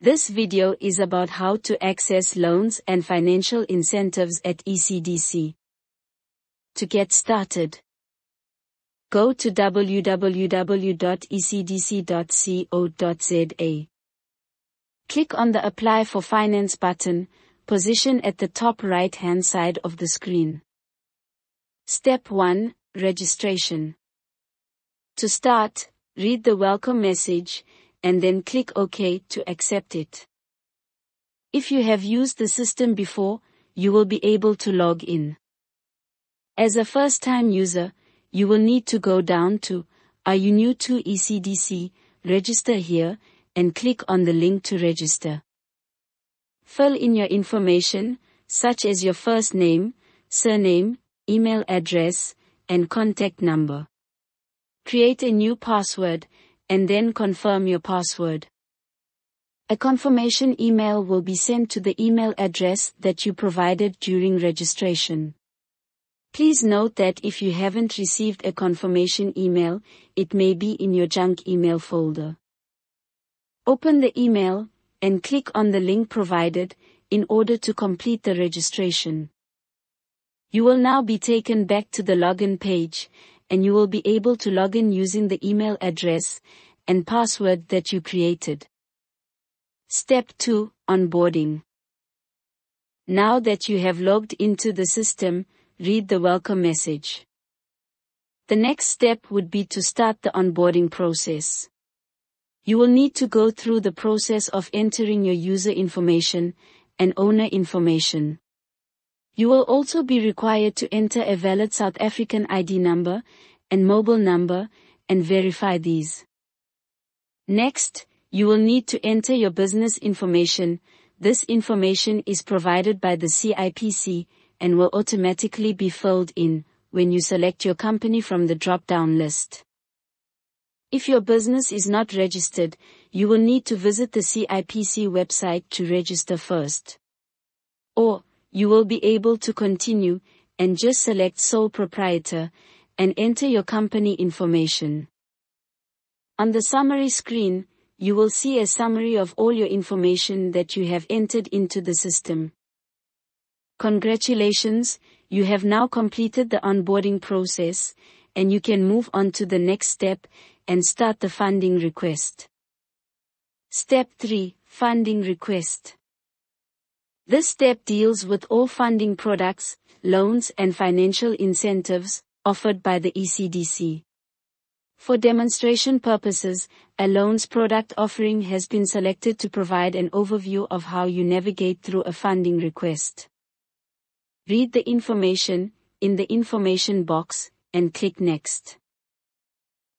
This video is about how to access loans and financial incentives at ECDC. To get started, go to www.ecdc.co.za. Click on the Apply for Finance button, position at the top right hand side of the screen. Step 1 Registration. To start, read the welcome message and then click OK to accept it. If you have used the system before, you will be able to log in. As a first-time user, you will need to go down to Are you new to ECDC? Register here and click on the link to register. Fill in your information, such as your first name, surname, email address, and contact number. Create a new password and then confirm your password. A confirmation email will be sent to the email address that you provided during registration. Please note that if you haven't received a confirmation email, it may be in your junk email folder. Open the email and click on the link provided in order to complete the registration. You will now be taken back to the login page and you will be able to log in using the email address and password that you created. Step 2 Onboarding. Now that you have logged into the system, read the welcome message. The next step would be to start the onboarding process. You will need to go through the process of entering your user information and owner information. You will also be required to enter a valid South African ID number and mobile number and verify these. Next, you will need to enter your business information. This information is provided by the CIPC and will automatically be filled in when you select your company from the drop-down list. If your business is not registered, you will need to visit the CIPC website to register first. Or, you will be able to continue and just select sole proprietor and enter your company information. On the summary screen, you will see a summary of all your information that you have entered into the system. Congratulations, you have now completed the onboarding process, and you can move on to the next step and start the funding request. Step 3 Funding Request this step deals with all funding products, loans and financial incentives offered by the ECDC. For demonstration purposes, a loans product offering has been selected to provide an overview of how you navigate through a funding request. Read the information in the information box and click Next.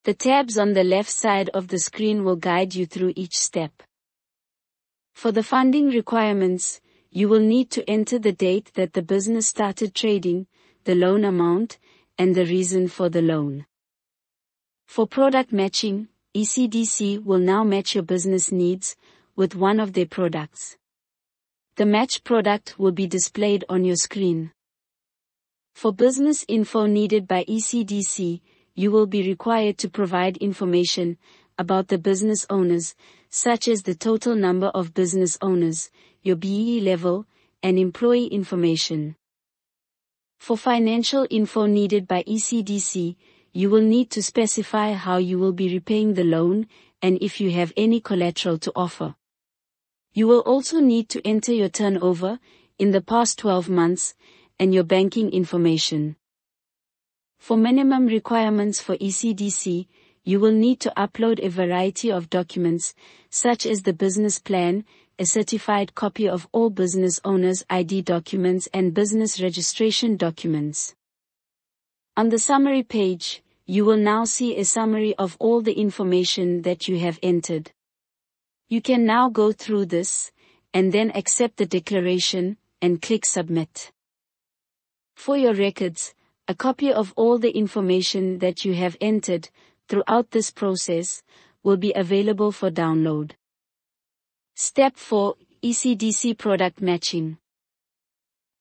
The tabs on the left side of the screen will guide you through each step. For the funding requirements, you will need to enter the date that the business started trading, the loan amount, and the reason for the loan. For product matching, ECDC will now match your business needs with one of their products. The match product will be displayed on your screen. For business info needed by ECDC, you will be required to provide information about the business owners, such as the total number of business owners, your BE level, and employee information. For financial info needed by ECDC, you will need to specify how you will be repaying the loan and if you have any collateral to offer. You will also need to enter your turnover in the past 12 months and your banking information. For minimum requirements for ECDC, you will need to upload a variety of documents, such as the business plan, a certified copy of all business owners' ID documents and business registration documents. On the summary page, you will now see a summary of all the information that you have entered. You can now go through this, and then accept the declaration, and click Submit. For your records, a copy of all the information that you have entered throughout this process will be available for download. Step 4 ECDC Product Matching.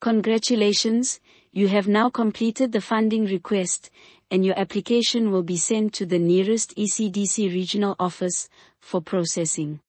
Congratulations, you have now completed the funding request and your application will be sent to the nearest ECDC regional office for processing.